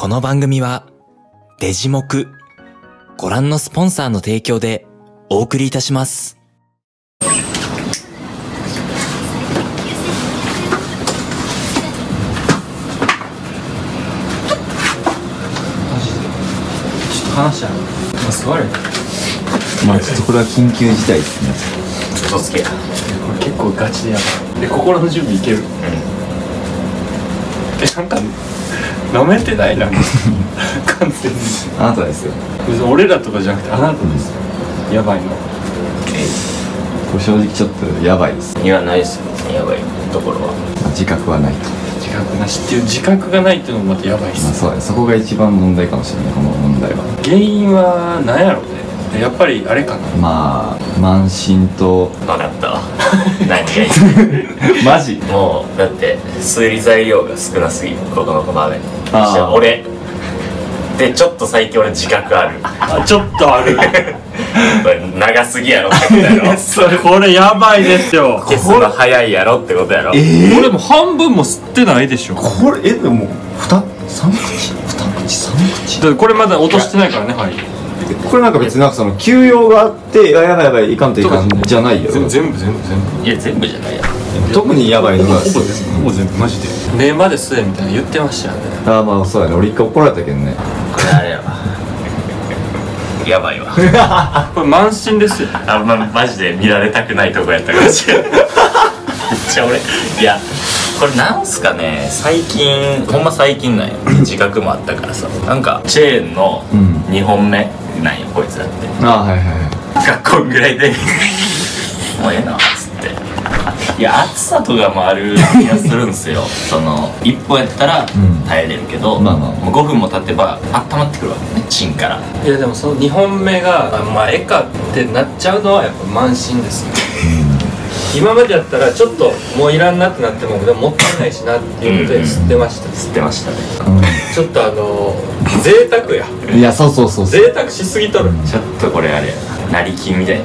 この番組は、デジモク、ご覧のスポンサーの提供でお送りいたします。ちょっと話し合うまあ座れまあちょっとこれは緊急事態ですね。嘘つけや。これ結構ガチでやばい。で心の準備いける。えなんか舐めてないな。完全に。あなたですよ。別に俺らとかじゃなくてあなたですよ。やばいのこれ正直ちょっとやばいです。言わないですよ。やばいところは。まあ自覚はないと。自覚なしっていう自覚がないっていうのもまたやばいっまあすそうそこが一番問題かもしれない。この問題は。原因は何やろうねやっぱりあれかな。まあ慢心と。分かった。わ 何がいい？マジ？もうだって推理材料が少なすぎる。ここの場面あー。俺。でちょっと最近俺自覚ある。あちょっとある。これ長すぎやろってことやろ。それこれやばいですよ。消すの早いやろってことやろ。えこれも半分も吸ってないでしょ。これえでも二三口？二口？三口？だってこれまだ落としてないからねはいこれなんか別になんかその休養があってあやばいやばいいかんといかんじゃないよ。全部全部全部。全部いや全部じゃないやろ特にやばいのが。ほぼ全部ほぼ全部マジで。目まで吸えみたいな言ってましたよね。ああまあそうやね。俺一回怒られたけどね。これあれやわやばいわ。これ満身ですよ。あんまマジで見られたくないとこやったから。違うめっちゃ俺いやこれなんすかね。最近ほんま最近なんよ。自覚もあったからさ。なんかチェーンのうん。2本目なんよこいつだって。ああはいはいはい。学校ぐらいで。もうええなっつって。いや暑さとかもある気がするんすよ。その1本やったらん。耐えれるけど、まあまあもう5分も経てば温まってくるわけねチンから。いやでもその2本目があまあええかってなっちゃうのはやっぱ満身ですよ。今までやったらちょっともういらんなってなってもでももったいないしなっていうことで吸ってました、吸ってましたね。ちょっとあの贅沢や。うんいやそうそうそうそう。贅沢しすぎとる。ちょっとこれあれやな成金みたいな。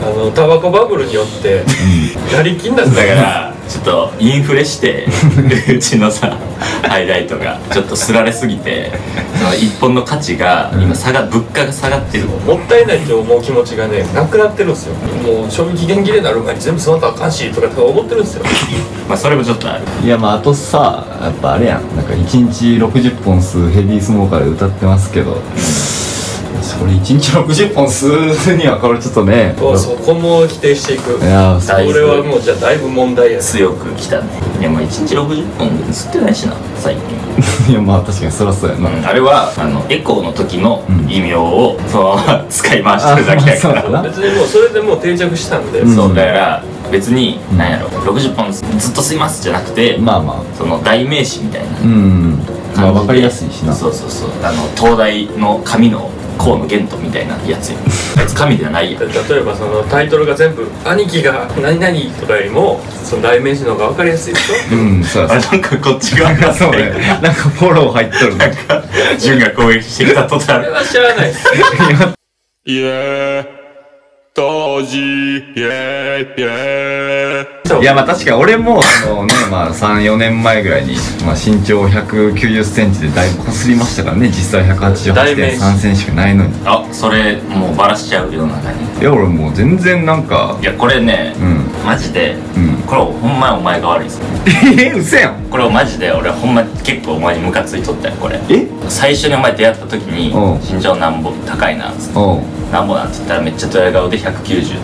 あのタバコバブルによってなりきんだだからちょっとインフレして うちのさハイライトがちょっとすられすぎてその一本の価値が今下が物価が下がってる。もったいないって思う気持ちがねなくなってるんですよ。もう賞味期限切れになる前に全部吸わんとあかんしとかって思ってるんですよ。まあそれもちょっとある。いやまああとさやっぱあれやん。なんか1日60本吸うヘビースモーカーで歌ってますけどそれ1日60本吸うにはこれちょっとね。そうそこも否定していく。いやーそれはもうじゃあだいぶ問題やす強くきたね。いやもう1日60本吸ってないしな最近。いやまあ確かにそりゃそうやな、あれはあのエコーの時の異名をそのまま使い回してるだけやから。別にもうそれでもう定着したんで、うん。そうだから別に何やろ60本ずっと吸いますじゃなくてまあまあ。その代名詞みたいな。うん。まあ分かりやすいしな。そうそうそう。あの東大の神の河野玄斗みたいなやつよ。あいつ神ではないや。ん 例えばそのタイトルが全部「兄貴が何々」とかよりもその代名詞の方が分かりやすいでしょ？うんそうやあれなんかこっち側が そうね。なんかフォロー入っとるね。潤が攻撃してきた途端それは知らないですイエー当時イエーイエーいやまあ確かに俺もそのねまあ34年前ぐらいに、まあ、身長1 9 0センチでだいぶこすりましたからね。実際1 8 8 3センチしかないのに。あそれもうバラしちゃう世の中にいや俺もう全然なんかいやこれね、うん。マジで、うん。これほんまお前が悪いですえ嘘やん。これマジで俺ほんま結構お前にムカついとったよこれ。え？最初にお前出会った時にうん。身長なんぼ高いなっつって。なんぼなんつったらめっちゃドヤ顔で190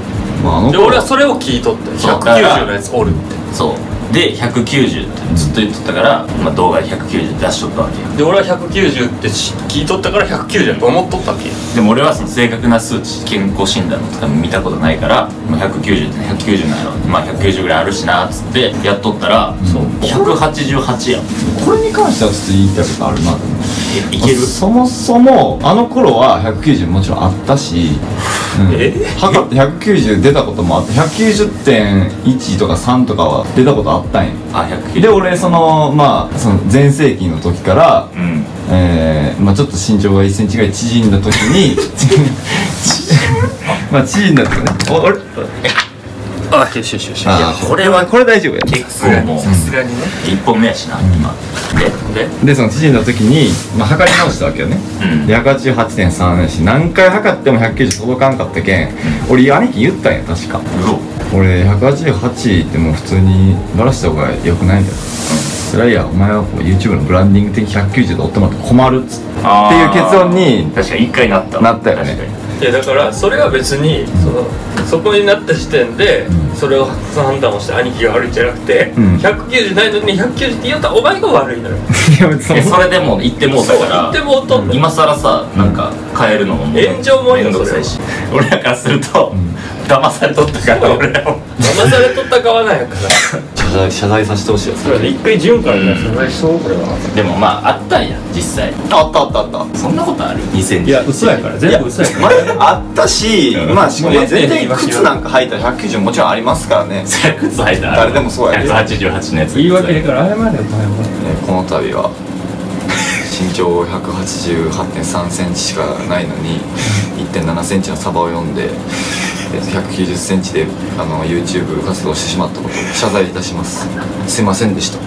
まああので俺はそれを聞いとって。そう。だから190のやつおるって。そう。で190ってずっと言っとったから、まあ、動画で190出しとったわけ。よで俺は190って聞いとったから190やと思っとったわけ。でも俺はその正確な数値健康診断のとか見たことないから、まあ、190って190なんやろまあ190ぐらいあるしなっつってやっとったら、そう188やん。これに関してはちょっと言いたいことあるなと思う。えいける？そもそもあの頃は190もちろんあったし、測って190出たこともあって190.1とか3とかは出たことあったんや。あ190で俺そのまあその全盛期の時からうん。えー、まあちょっと身長が1センチぐらい縮んだ時に まあ縮んだとかね。おあれ？あよしよしよしあーこれはこれ大丈夫や。結構も。うさすがにね。一本目やしな今。でで。でその縮んだ時に、まあ、測り直したわけよね、うん。で188.3やし何回測っても190届かんかったけん俺兄貴言ったんや確か。俺188ってもう普通にバラした方がよくないんだよ、それはいやお前はこう YouTube のブランディング的190で追ってもらって困るっつって。あー。っていう結論に確かに一回なったなったよね。確かにいやだからそれは別にそのそこになった時点でそれを判断をして兄貴が悪いんじゃなくて、うん。190ないのに190って言ったらお前が悪いのよ。いやそれでも言ってもうたから言ってもうとんの今更さなんか変えるのも炎上もんよめんどくさいし。俺らからすると騙されとったから俺らも。騙されとった側なんやから。謝 罪謝罪させてほしいよ。それで一回順からね謝罪しそうこれは。でもまああったんや実際。あったあったあった。そんなことある？2000いや嘘やから全部嘘やから。まあ、あったし、うん。まあしかもね全然ね靴なんか履いたら190もちろんありますからね、ねそれ靴履いたら誰でもそうやで188のやつ。言い訳だから謝れよお前は。この度は身長188.3センチしかないのに1.7センチのサバを読んで190センチであの YouTube 活動してしまったことを謝罪いたします。すいませんでした。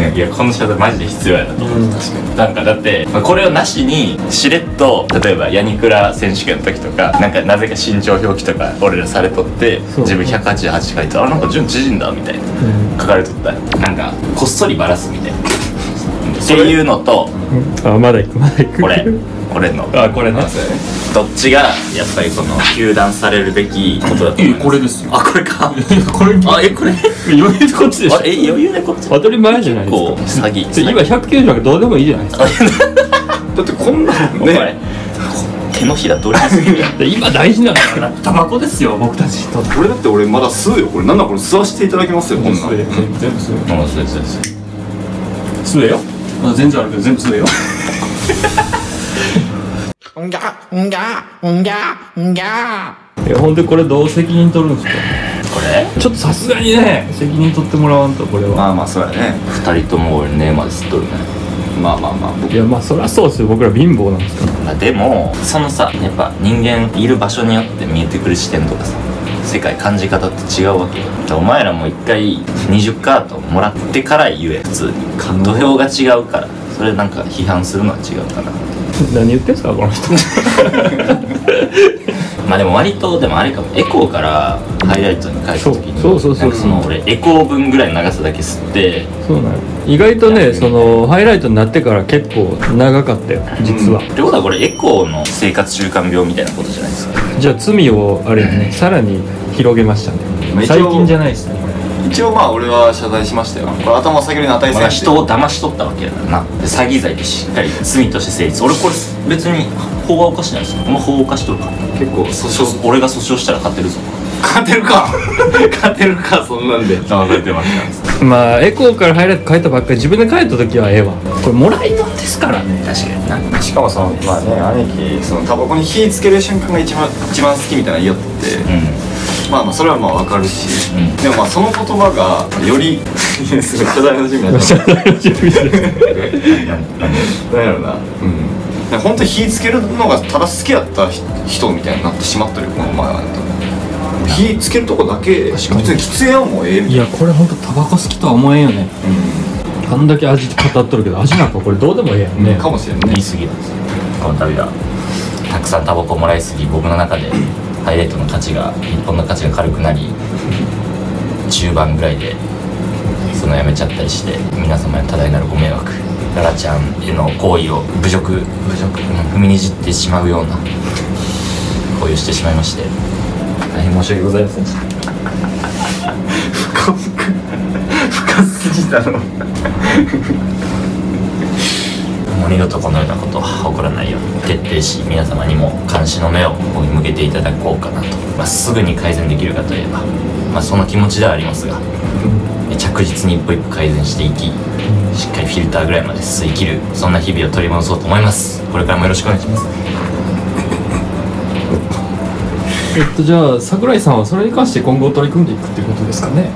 いやこの謝罪マジで必要やなと思う。確かに。なんかだってまあこれをなしにしれっと例えばヤニクラ選手権の時とかなんかなぜか身長表記とか俺らされとって自分188書いてあなんか順縮んだみたいな。書かれとった。よなんかこっそりバラすみたいなっていうのとあまだ行く。まだ行く。これ。これの。あこれね。どっちがやっぱりこの糾弾されるべきことだと思います？これですよ。あこれか。これ。あえこれ？余裕でこっちでしょ。あえ余裕でこっち？当たり前じゃないですこうか詐欺。で今190なんかどうでもいいじゃないですか。だってこんなのね。手のひら取りすぎる 今大事なの。はタバコですよ僕たちにとって。これだって俺まだ吸うよ。これなんだこれ吸わせていただきますよこんなん全部全部吸うそうそう吸えよあ全然あるけど全部吸えよ。んがんがんがんが。いやほんでこれどう責任取るんですか？これ？ちょっとさすがにね責任取ってもらわんとこれは。まあまあそうやね。二人とも俺ねまで吸っとるねまあまあまあ僕。いやまあそりゃそうですよ。僕ら貧乏なんですから。まあでもそのさやっぱ人間いる場所によって見えてくる視点とかさ世界感じ方って違うわけ。お前らも一回20カートもらってから言え。普通に土俵が違うから。それなんか批判するのは違うかな。何言ってんすかこの人。まあでも割とでもあれかも。エコーからハイライトに変えた時にそうそうそうその俺エコー分ぐらいの長さだけ吸ってそうなの意外とねそのハイライトになってから結構長かったよ実は、ってことはこれエコーの生活習慣病みたいなことじゃないですか。じゃあ罪をあれやねさらに広げましたね。最近じゃないですね。一応まあ俺は謝罪しましたよ。これ頭を下げるに値せん人を騙し取ったわけやからな。で詐欺罪でしっかり罪として成立。俺これ別に法は犯してないですよ。お前法を犯しとるか。ら結構訴訟。俺が訴訟したら勝てるぞ。勝てるか。勝てるかそんなんで。騙されてますまあエコーからハイライト変えたばっかり自分で変えた時はええわ。これもらいもんですからね。確かにな。しかもそのまあね兄貴そのタバコに火つける瞬間が一番一番好きみたいな言いよって、うまあまあそれはまあわかるし、うん。でもまあその言葉がよりいやすごい謝罪の準備になっちゃうなんやろな。うん。で本当に火つけるのがただ好きやった人みたいになってしまってるよこの前は火つけるとこだけ別に。喫煙はもうええみたいいやこれほんとタバコ好きとは思えんよね。な、あんだけ味語っとるけど味なんかこれどうでもええやんね、うん、かもしれんね。言い過ぎなんですよこの度はたくさんタバコもらいすぎ僕の中でハイライトの価値が日本の価値が軽くなり中盤ぐらいでそのやめちゃったりして皆様に多大なるご迷惑ララちゃんへの行為を侮辱侮辱踏みにじってしまうような行為をしてしまいまして大変申し訳ございません。でした深深すぎたのもう二度とこのようなことは起こらないように徹底し皆様にも監視の目を向けていただこうかなと、まあ、すぐに改善できるかといえば、まあ、その気持ちではありますが着実に一歩一歩改善していきしっかりフィルターぐらいまで吸い切るそんな日々を取り戻そうと思います。これからもよろしくお願いします。えっとじゃあ桜井さんはそれに関して今後取り組んでいくっていうことですかね。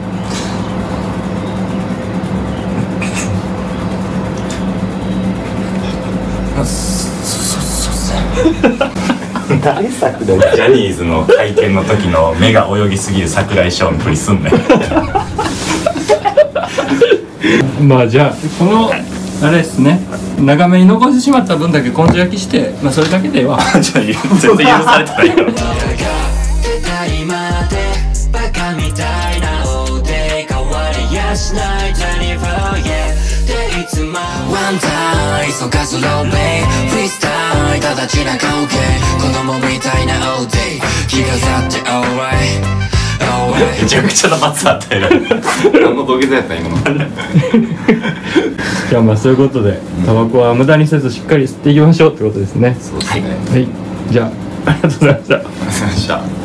大作だよジャニーズの会見の時の目が泳ぎすぎる桜井翔のふりすんねん。まあじゃあこのあれですね。長めに残してしまった分だけ根性焼きしてまあそれだけでは じゃあ全然許されてないよ。バカみたいな大手変わりやしない24 yeah でいつもワンタイそかすローベイフリースタイルただちな子供みたいなって alright めちゃくちゃな罰与えられる何の土下座やったん今のじゃあまあそういうことでタバコは無駄にせずしっかり吸っていきましょうってことですね。そうですね。はい。じゃあありがとうございました。ありがとうございました